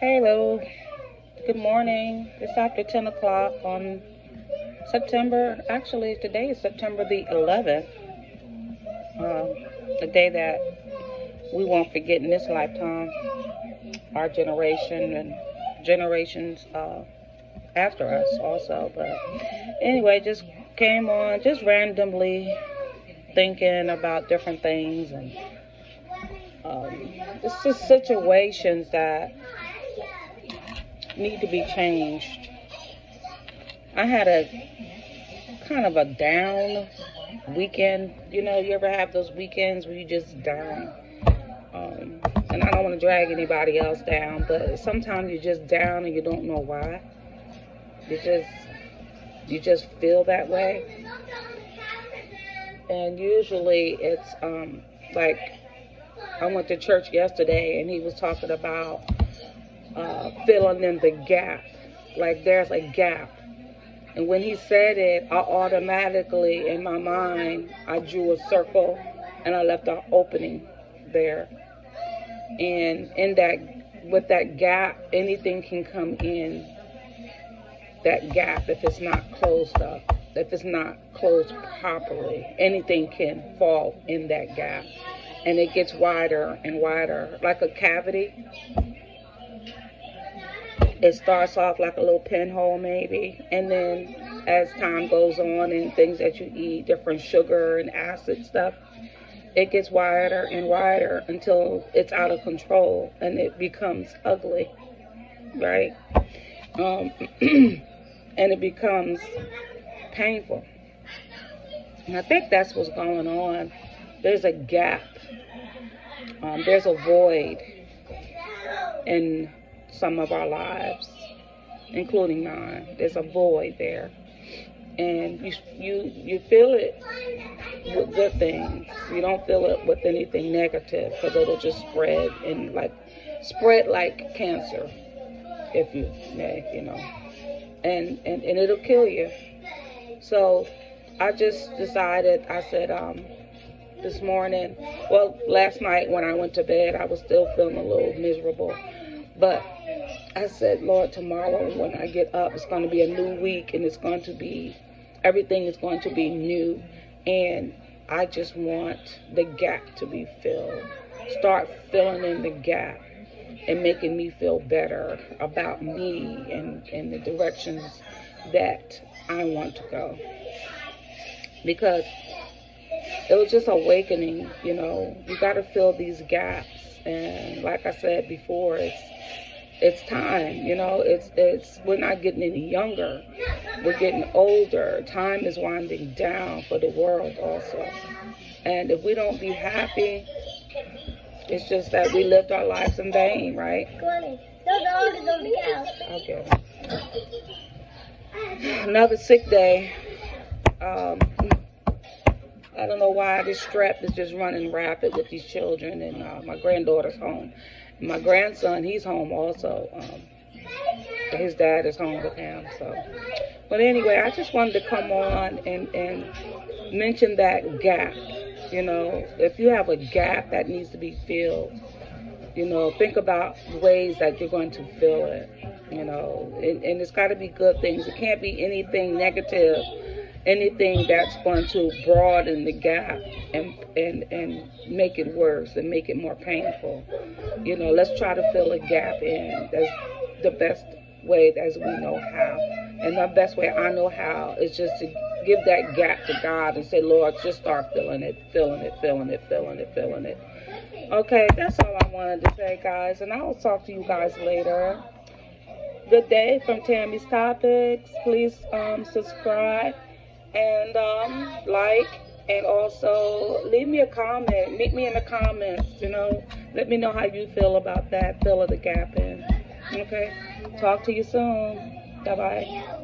Hello. Good morning. It's after 10 o'clock on September. Actually, today is September the 11th. Um, the day that we won't forget in this lifetime. Our generation and generations uh, after us also. But anyway, just came on just randomly thinking about different things and um, it's just situations that need to be changed. I had a kind of a down weekend. You know, you ever have those weekends where you just down? Um, and I don't want to drag anybody else down, but sometimes you're just down and you don't know why. You just you just feel that way. And usually it's um, like I went to church yesterday and he was talking about uh, filling in the gap. Like there's a gap. And when he said it, I automatically, in my mind, I drew a circle and I left an opening there. And in that, with that gap, anything can come in that gap if it's not closed up. If it's not closed properly, anything can fall in that gap. And it gets wider and wider, like a cavity it starts off like a little pinhole maybe and then as time goes on and things that you eat different sugar and acid stuff it gets wider and wider until it's out of control and it becomes ugly right? Um, and it becomes painful. And i think that's what's going on. There's a gap. Um, there's a void in some of our lives, including mine. There's a void there. And you you you feel it with good things. You don't feel it with anything negative because it'll just spread and like spread like cancer, if you may, you know. And and and it'll kill you. So I just decided. I said, um, this morning, well, last night when I went to bed, I was still feeling a little miserable, but I said, Lord, tomorrow when I get up, it's going to be a new week and it's going to be, everything is going to be new. And I just want the gap to be filled. Start filling in the gap and making me feel better about me and, and the directions that I want to go. Because it was just awakening, you know, you got to fill these gaps. And like I said before, it's it's time you know it's it's we're not getting any younger. We're getting older. Time is winding down for the world also. And if we don't be happy it's just that we lived our lives in vain right? Okay. Another sick day. Um I don't know why this strep is just running rapid with these children and uh, my granddaughter's home my grandson, he's home also. Um, his dad is home with him. So, but anyway, I just wanted to come on and and mention that gap. You know, if you have a gap that needs to be filled, you know, think about ways that you're going to fill it. You know, and, and it's got to be good things. It can't be anything negative anything that's going to broaden the gap and and and make it worse and make it more painful. You know, let's try to fill a gap in. That's the best way as we know how. And the best way I know how is just to give that gap to God and say, Lord, just start filling it, filling it, filling it, filling it, filling it. Okay, that's all I wanted to say, guys. And I'll talk to you guys later. Good day from Tammy's Topics. Please um, subscribe and um, like and also leave me a comment. Meet me in the comments, you know. Let me know how you feel about that. Fill of the gap in. Okay. Talk to you soon. Bye bye.